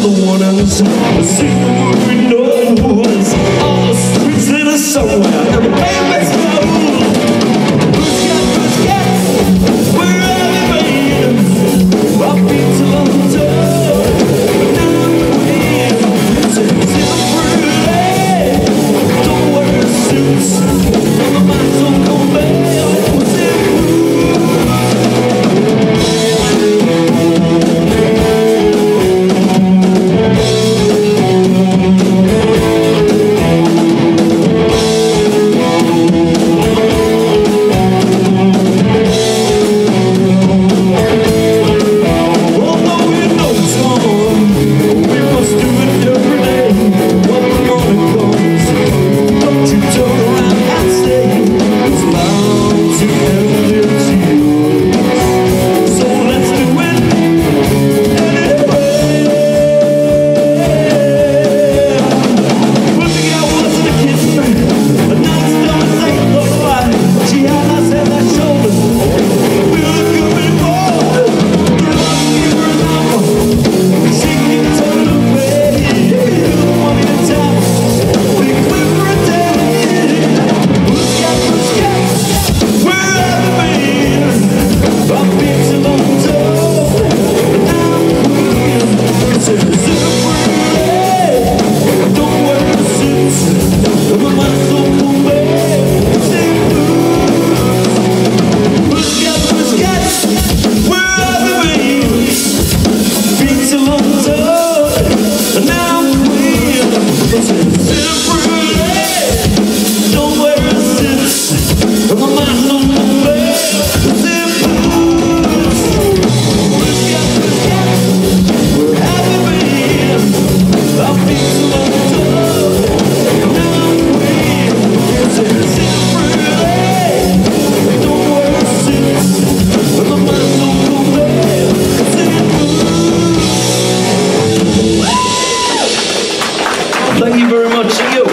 the waters I'll see the word no ones All the streets that are somewhere baby. now I'm real. Thank you very much. See you.